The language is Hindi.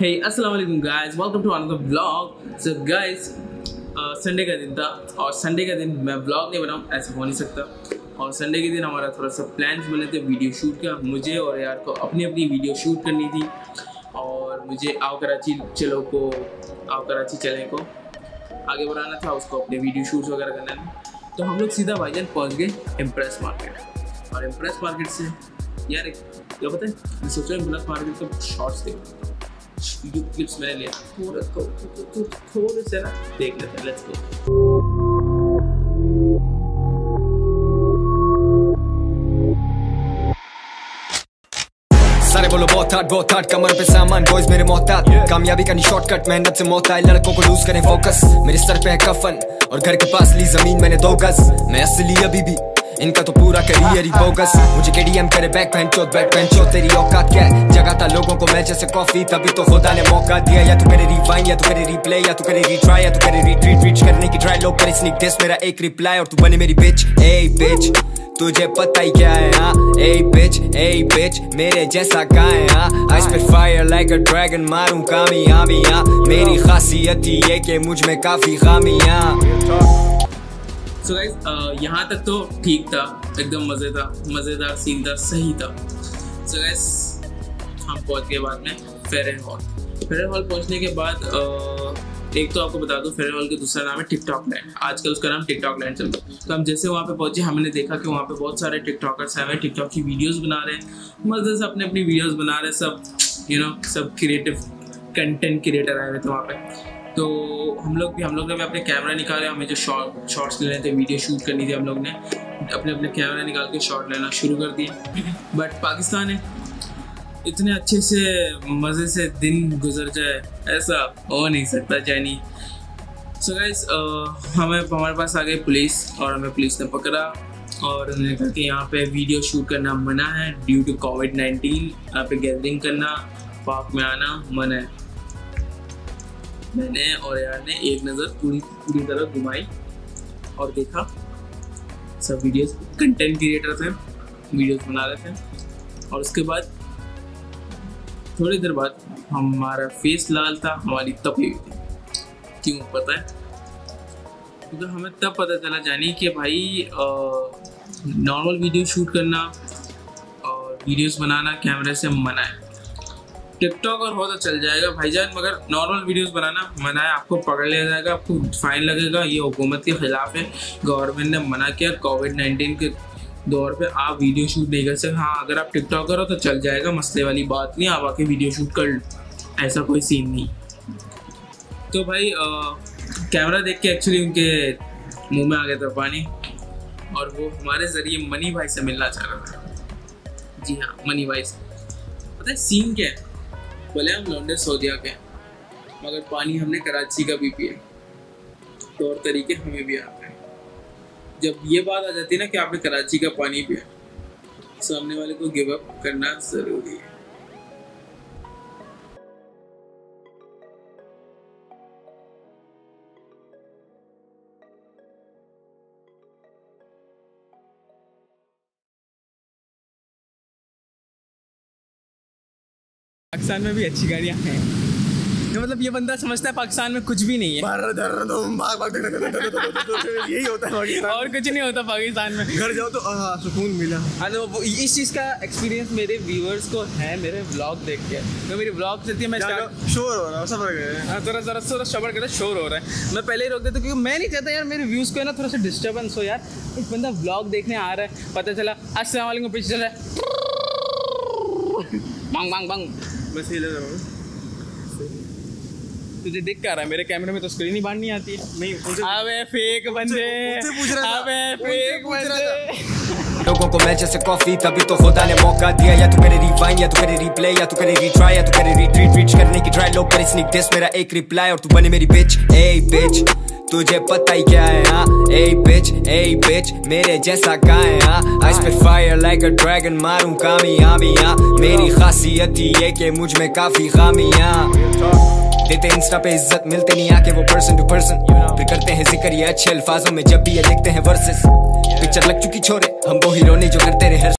Hey, अस्सलाम वालेकुम guys. Welcome to another vlog. So guys, Sunday का दिन था और संडे का दिन मैं ब्लॉग नहीं बनाऊँ ऐसा हो नहीं सकता। और संडे के दिन हमारा थोड़ा सा प्लान्स बने थे वीडियो शूट का। मुझे और यार को अपनी अपनी वीडियो शूट करनी थी। और मुझे आओ कराची चलो को आओ कराची चले को आगे बढ़ाना था उसको अपने वीडियो शूट्स वगैरह करने था तो हम लोग सीधा भाईजान पहुँच गए इम्प्रेस मार्केट और इम्प्रेस मार्केट से यार क्या पता है सोचा इम्प्रेस मार्केट का शॉर्ट्स देखा। वीडियो क्लिप्स मैंने लिया थोड़ा थोड़ा थोड़े से ना देख लेते हैं लेट्स गो सारे बोलो बहुत हार्ड बहुत हार्ड कमर पे सामान बॉयज़ मेरे मोहतात। कामयाबी का नहीं शॉर्टकट मेहनत से मौत आए लड़कों को लूज करें फोकस मेरे सर पे है कफन और घर के पास ली ज़मीन मैंने दो गज। मैं असली अभी भी इनका तो पूरा करियर ही बोगस मुझे केडीएम करे बैक पहन चोत बैक पहन चोत तेरी औकात क्या है? जगाता लोगों को मैं जैसे कॉफ़ी तभी तो खुदा ने मौका दिया। या तू करे रिवाइन या तू करे रिप्ले या तू करे रिट्राई या तू करे रिट्रीट रीच करने की ट्राई लोग करे स्निक डिस मेरा एक रिप्लाई और तू बने मेरी बिच ए बिच तुझे पता ही क्या है हाँ? ए बिच ए बिच मेरे जैसा कहाँ है हाँ? I spit fire like a dragon मारूं कामयाबियाँ मेरी खासियत ही है कि मुझमें काफ़ी खामियाँ सो गाइस यहाँ तक तो ठीक था एकदम मज़े था मज़ेदार सीन था सही था। सो गाइस हम पहुँच गए बाद में फेरन हॉल फेरन हॉल पहुँचने के बाद uh, एक तो आपको बता दूँ फेरन हॉल का दूसरा नाम है टिकटॉक लैंड आजकल उसका नाम टिकटॉक लैंड चलता है। तो हम जैसे वहाँ पे पहुँचे हमने देखा कि वहाँ पे बहुत सारे टिकटॉकर्स आए हुए टिकटॉक की वीडियोस बना रहे हैं। मज़े से अपने अपनी वीडियोस बना रहे हैं सब यू नो सब क्रिएटिव कंटेंट क्रिएटर आए हुए थे वहाँ पे। तो हम लोग भी, हम लोग ने भी अपने कैमरा निकाले, हमें जो शॉर्ट शॉर्ट्स लेने थे वीडियो शूट करनी थी हम लोग ने, अपने अपने कैमरा निकाल के शॉट लेना शुरू कर दिए। बट पाकिस्तान है, इतने अच्छे से, मज़े से दिन गुजर जाए, ऐसा हो नहीं सकता जैनी सो गाइस हमें, हमारे पास आ गई पुलिस और हमें पुलिस ने पकड़ा और उन्होंने कहा कि यहाँ पे वीडियो शूट करना मना है ड्यू टू कोविड नाइन्टीन यहाँ पे गैदरिंग करना पार्क में आना मना है। मैंने और यार ने एक नज़र पूरी पूरी तरह घुमाई और देखा। सब वीडियोस कंटेंट क्रिएटर थे वीडियोस बना रहे थे। और उसके बाद, थोड़ी देर बाद हमारा फेस लाल था, हमारी तपी हुई थी। क्यों पता है? क्योंकि तो हमें तब पता चला जानी कि भाई नॉर्मल वीडियो शूट करना और वीडियोस बनाना कैमरे से मना है। टिकटॉक और हो तो चल जाएगा भाईजान, मगर नॉर्मल वीडियोस बनाना मना है आपको पकड़ लिया जाएगा, आपको फाइन लगेगा। ये हुकूमत के खिलाफ है। गवर्नमेंट ने मना किया कोविड नाइन्टीन के दौर पे। आप वीडियो शूट नहीं कर सकते। हाँ अगर आप टिकटॉकर करो तो चल जाएगा मसले वाली बात नहीं, आप आके वीडियो शूट कर लो। ऐसा कोई सीन नहीं। तो भाई कैमरा देख के एक्चुअली उनके मुँह में आ गया था पानी। और वो हमारे ज़रिए मनी भाई से मिलना चाह रहा था। जी हाँ मनी भाई से। पता है सीन क्या है? बोले हम लौंडे सऊदिया के मगर पानी हमने कराची का भी पिया तौर तरीके हमें भी आते हैं। जब ये बात आ जाती है ना कि आपने कराची का पानी पिया सामने वाले को गिव अप करना ज़रूरी है। पाकिस्तान में भी अच्छी गाड़ियाँ हैं। तो मतलब ये बंदा समझता है पाकिस्तान में कुछ भी नहीं है। यही होता है पाकिस्तान। और कुछ नहीं होता पाकिस्तान में। घर जाओ तो सुकून मिला। हाँ तो इस चीज़ का एक्सपीरियंस मेरे व्यूअर्स को है मेरे व्लॉग देख के। तो मेरी व्लॉग चलती है मैं शोर हो रहा है हाँ थोड़ा ज़रा थोड़ा शबर करता शोर हो रहा है। मैं पहले ही रोक देता क्योंकि मैं नहीं चाहता यार मेरे व्यूज़ को है ना थोड़ा सा डिस्टर्बेंस हो यार। एक बंदा व्लॉग देखने आ रहा है पता चला अस्सलाम वालेकुम पीछे चल रहा है। बंग बंग बंग मैं सही लग रहा हूँ। तुझे दिख क्या रहा है? मेरे कैमरे में तो स्क्रीन ही बाँध नहीं आती है। नहीं अबे फेक बंदे। पूछ रहा अबे फेक बंदे। लोगों को मैं जैसे कॉफ़ी तभी तो खुदा ने मौका दिया। या तू करे रिवाइन या तू करे रिप्ले या तू करे रिट्राई या तू करे रिट्रीट रीच करने की ट्राई लोग करे स्निक डिस मेरा एक रिप्लाई और तू बने मेरी बिच ए बिच तुझे पता ही क्या है हाँ? ए बिच ए बिच मेरे जैसा कहाँ है हाँ I spit fire like a dragon मारूं कामयाबियाँ मेरी खासियत ही है कि मुझमें काफ़ी खामियाँ देते इंस्टा पे इज़्ज़त मिलते नहीं आके वो पर्सन टू पर्सन फिर करते हैं ज़िक्र ये अच्छे अल्फाजों में जब भी ये लिखते हैं वर्सेस पिक्चर लग चुकी छोरे हम वो हीरो नहीं जो करते रहे